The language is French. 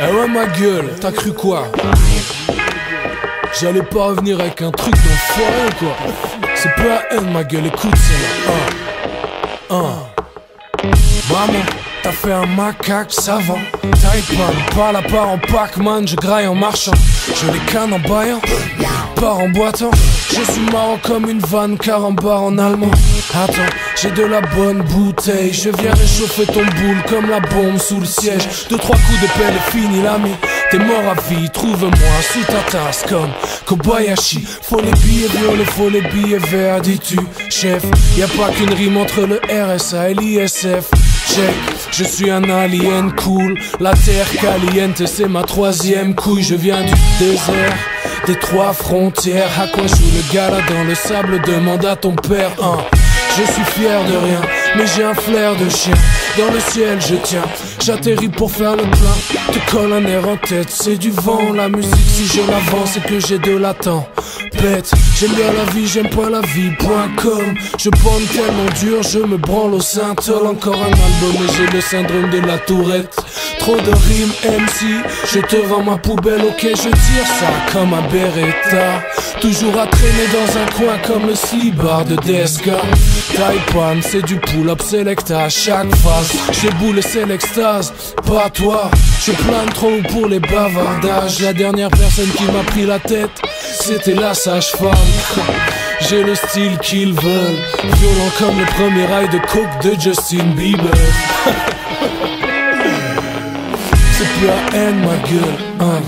Eh ouais ma gueule, t'as cru quoi? J'allais pas revenir avec un truc d'enfoiré quoi. C'est peu à haine ma gueule, écoute c'est là Un, un. Maman, t'as fait un macaque savant. Taipan, pas la part en Pac-Man, je graille en marchant. Je les canne en baillant, pas en boitant. Je suis marrant comme une vanne car en bar en allemand. Attends, j'ai de la bonne bouteille. Je viens réchauffer ton boule comme la bombe sous le siège. Deux trois coups de pelle et fini l'ami. T'es mort à vie, trouve-moi sous ta tasse comme Kobayashi. Faut les billets violets, faut les billets verts, dis-tu, chef. Y a pas qu'une rime entre le RSA et l'ISF Check, je suis un alien cool La terre caliente, c'est ma troisième couille Je viens du désert des trois frontières À quoi joue le gala dans le sable? Demande à ton père hein. Je suis fier de rien, mais j'ai un flair de chien. Dans le ciel, je tiens, j'atterris pour faire le plein. Te colle un air en tête, c'est du vent. La musique, si je l'avance, c'est que j'ai de l'attente. J'aime bien la vie, j'aime pas la vie.com. Je bande tellement dur, je me branle au saint Encore un album et j'ai le syndrome de la tourette. Trop de rimes MC, je te vends ma poubelle, ok, je tire ça comme un Beretta. Toujours à traîner dans un coin comme le slibard de DSK. Taipan, c'est du pull-up select à chaque phase. J'ai boule c'est l'extase, pas toi. Je plane trop pour les bavardages. La dernière personne qui m'a pris la tête, c'était la J'ai le style qu'ils veulent, violent comme le premier rail de coke de Justin Bieber. c'est plus la haine, ma gueule. Hein.